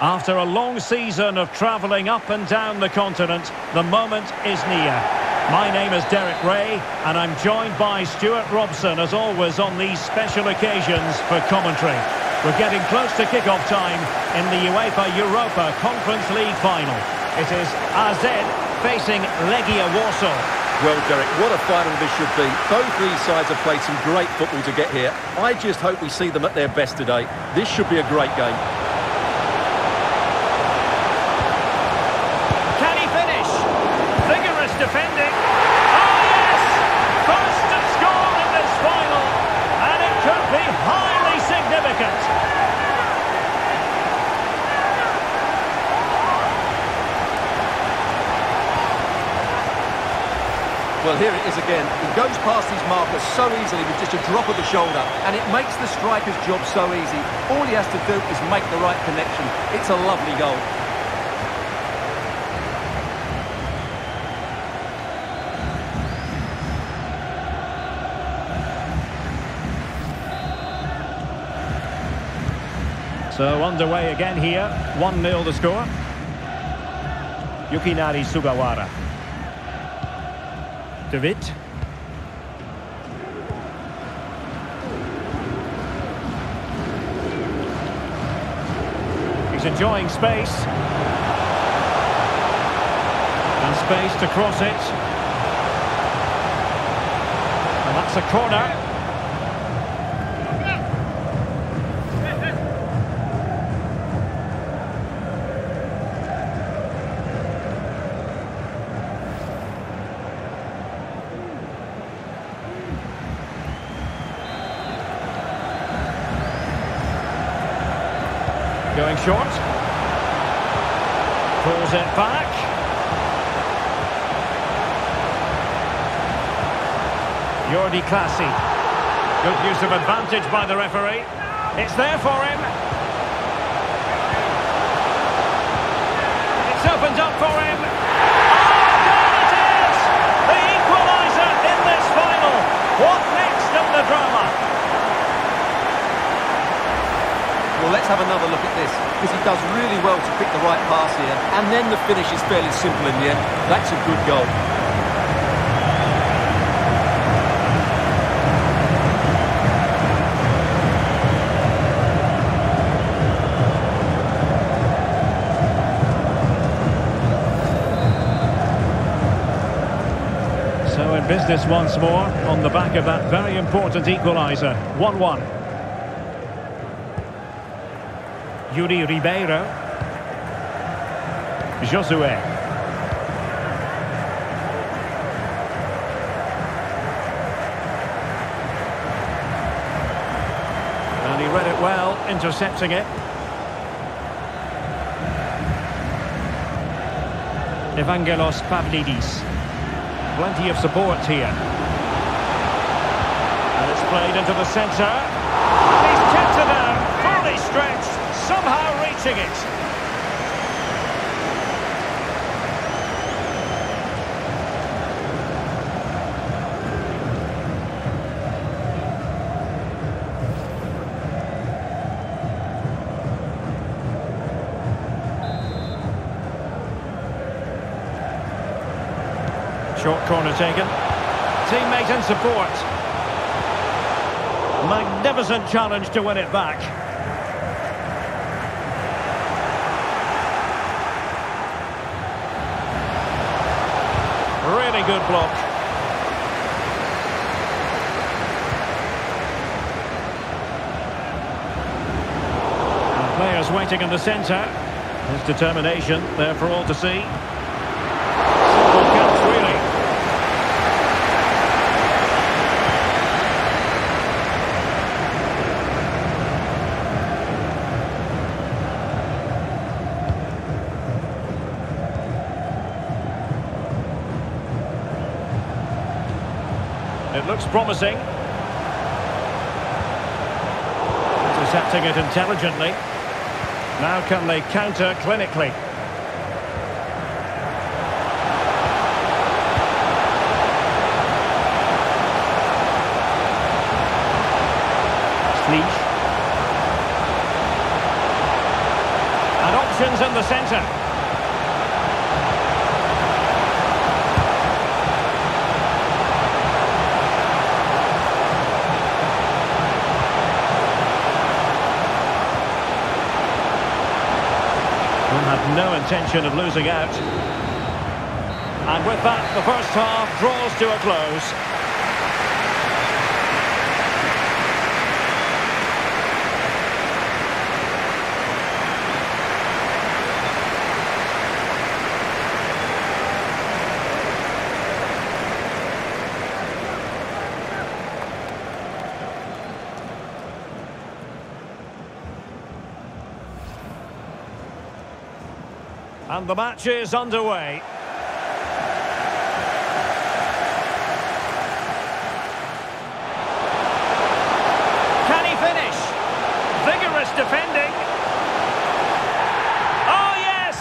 After a long season of travelling up and down the continent, the moment is near. My name is Derek Ray, and I'm joined by Stuart Robson, as always, on these special occasions for commentary. We're getting close to kick-off time in the UEFA Europa Conference League final. It is AZ facing Legia Warsaw. Well, Derek, what a final this should be. Both these sides have played some great football to get here. I just hope we see them at their best today. This should be a great game. defending. Oh, yes! First to score in this final. And it could be highly significant. Well, here it is again. He goes past his marker so easily with just a drop of the shoulder, and it makes the striker's job so easy. All he has to do is make the right connection. It's a lovely goal. So underway again here. 1-0 the score. Yukinari Sugawara. De He's enjoying space. And space to cross it. And that's a corner. Going short. It back. Jordy Clasie. Good use of advantage by the referee. It's there for him. It's opened up for him. Oh, it is! The equaliser in this final. What next of the drama? Well, let's have another look at this, because he does really well to pick the right pass here, and then the finish is fairly simple in the end. That's a good goal. So in business once more on the back of that very important equaliser. 1-1. Yuri Ribeiro. Josue. And he read it well, intercepting it. Evangelos Pavlidis. Plenty of support here. And it's played into the centre. And he's kept it out, fully stretched somehow reaching it. Short corner taken. Teammate and support. Magnificent challenge to win it back. Really good block. Players waiting in the centre. His determination there for all to see. It looks promising. Intercepting it intelligently. Now can they counter clinically? Slisz. And options in the centre. Will have no intention of losing out. And with that, the first half draws to a close. And the match is underway. Can he finish? Vigorous defending. Oh yes!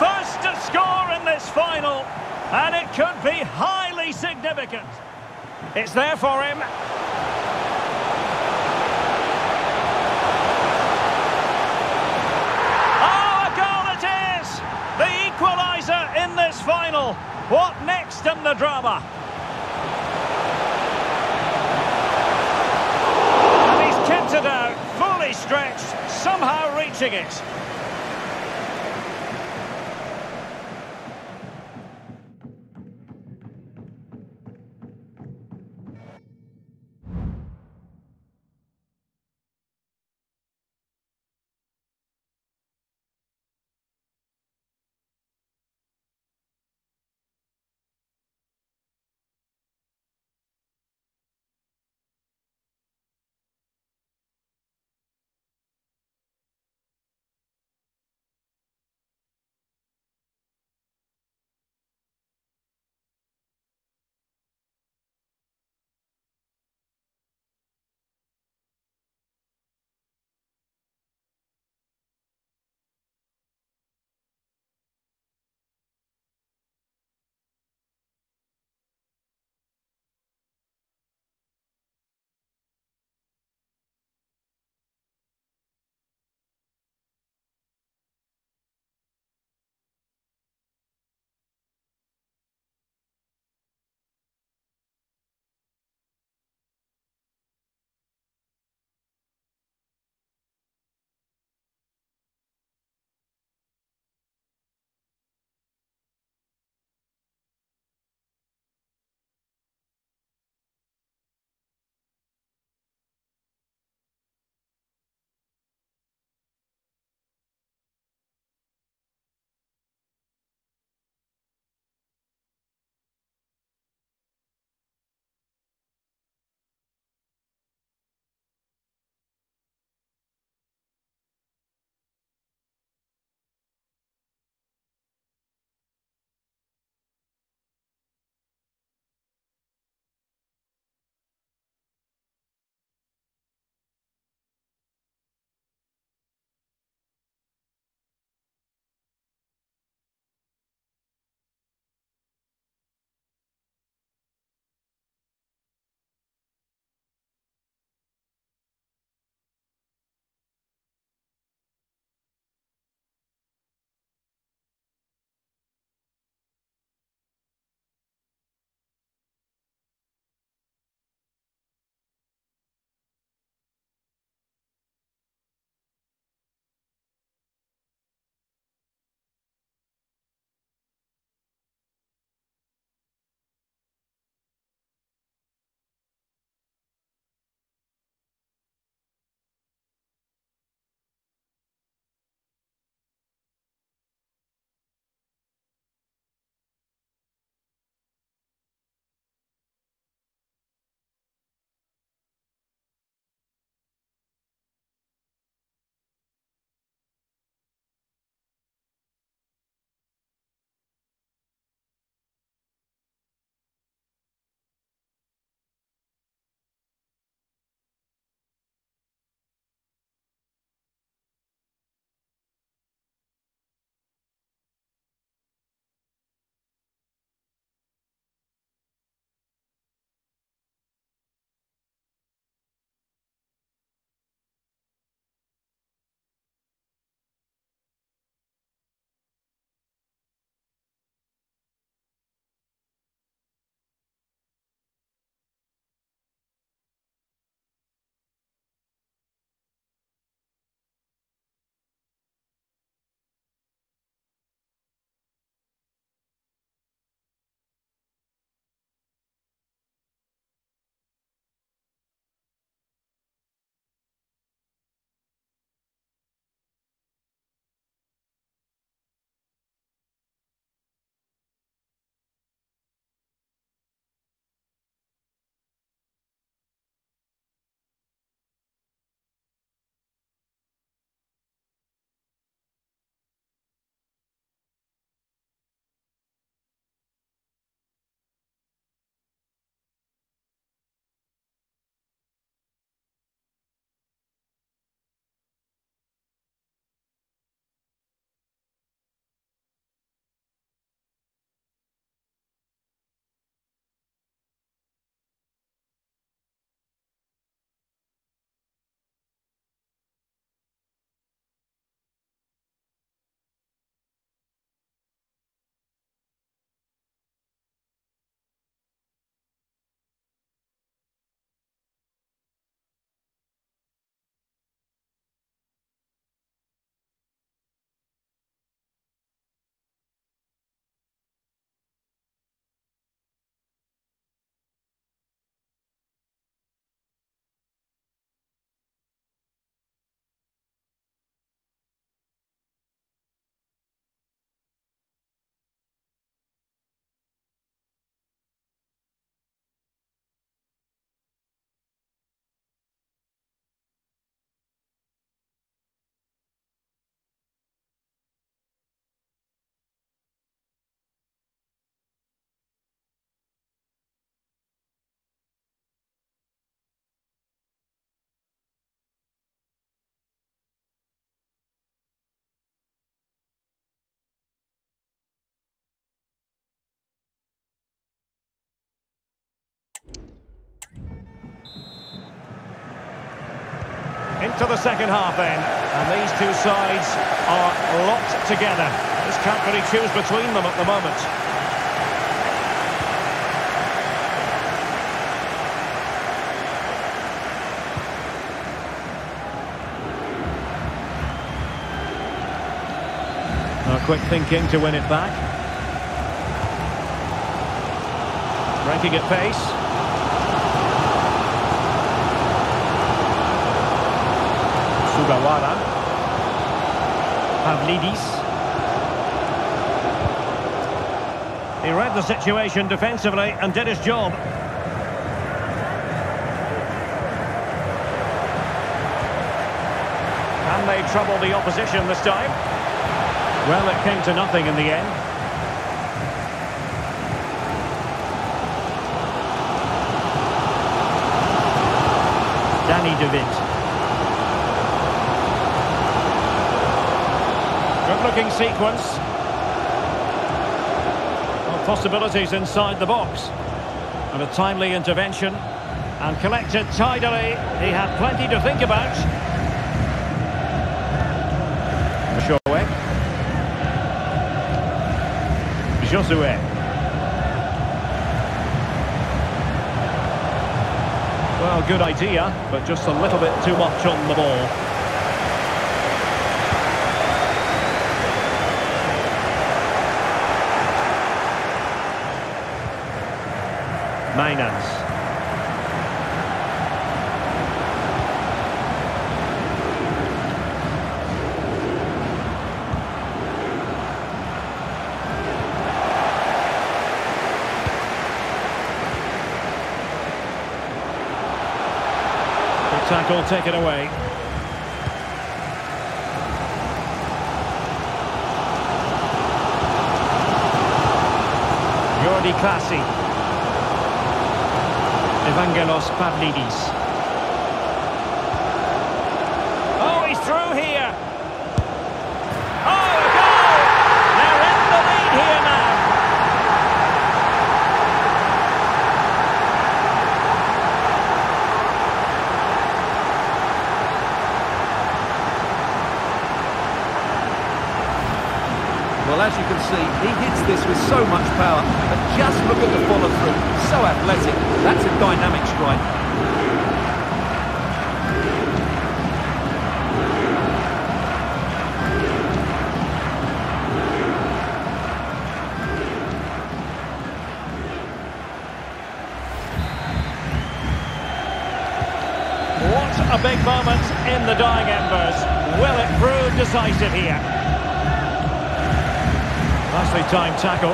First to score in this final. And it could be highly significant. It's there for him. Oh, a goal it is! The equaliser in this final. What next in the drama? And he's kept it out, fully stretched, somehow reaching it. To the second half then. And these two sides are locked together. Just can't really choose between them at the moment. quick thinking to win it back. Breaking at pace. Sugawara. Pavlidis. He read the situation defensively and did his job. Can they trouble the opposition this time? Well, it came to nothing in the end. Danny De Wit. Good-looking sequence. Well, possibilities inside the box. And a timely intervention. And collected tidily. He had plenty to think about. Josue. Well, good idea, but just a little bit too much on the ball. Mijnans. tackle taken away. Jordy Clasie. Evangelos Pavlidis. As you can see, he hits this with so much power. But just look at the follow-through. So athletic. That's a dynamic strike. What a big moment in the dying embers. Will it prove decisive here? Nicely timed tackle.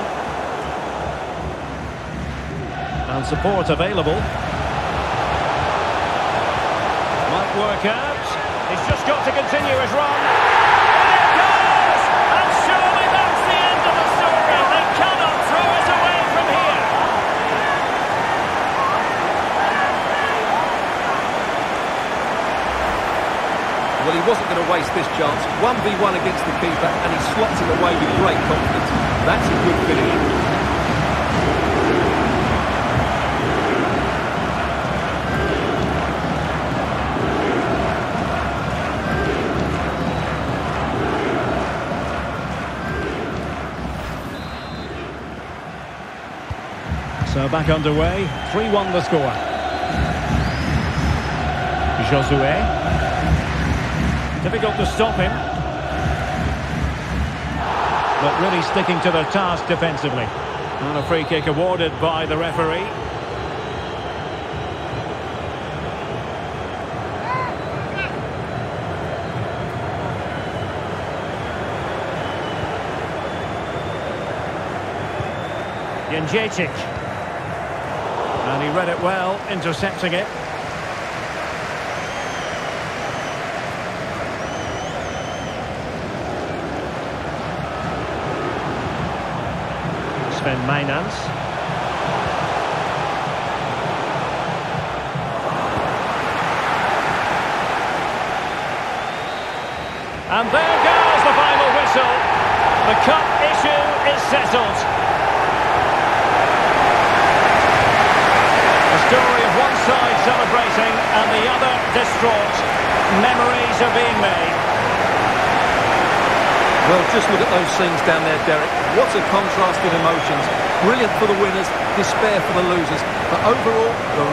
And support available. Might work out. He's just got to continue his run. Well, he wasn't going to waste this chance. 1v1 against the keeper, and he slots it away with great confidence. That's a good finish. So back underway, 3-1 the score. Josue. Difficult to stop him. But really sticking to their task defensively. And a free kick awarded by the referee. Jędrzejczyk. And he read it well, intercepting it. Sven Mijnans. And there goes the final whistle. The cup issue is settled. A story of one side celebrating and the other distraught. memories are being made. Well, just look at those scenes down there, Derek. What a contrast in emotions. Brilliant for the winners, despair for the losers. But overall, the